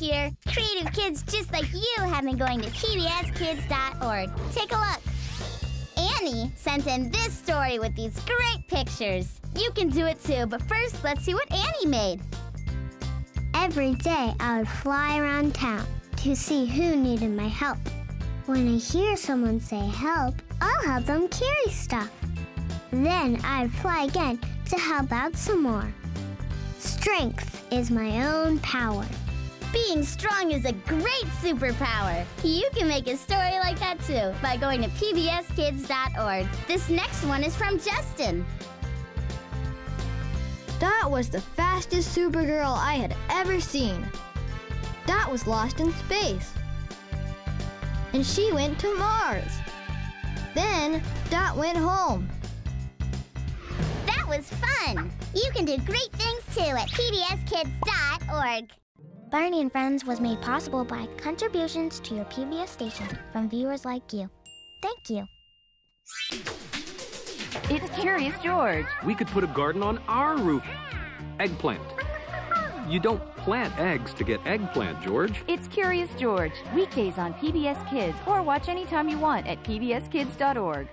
here. Creative kids just like you have been going to pbskids.org. Take a look. Annie sent in this story with these great pictures. You can do it too, but first let's see what Annie made. Every day I would fly around town to see who needed my help. When I hear someone say help, I'll help them carry stuff. Then I'd fly again to help out some more. Strength is my own power. Being strong is a great superpower. You can make a story like that too by going to pbskids.org. This next one is from Justin. That was the fastest Supergirl I had ever seen. That was lost in space. And she went to Mars. Then Dot went home. That was fun. You can do great things too at pbskids.org. Barney and Friends was made possible by contributions to your PBS station from viewers like you. Thank you. It's Curious George. We could put a garden on our roof. Eggplant. You don't plant eggs to get eggplant, George. It's Curious George. Weekdays on PBS Kids or watch anytime you want at pbskids.org.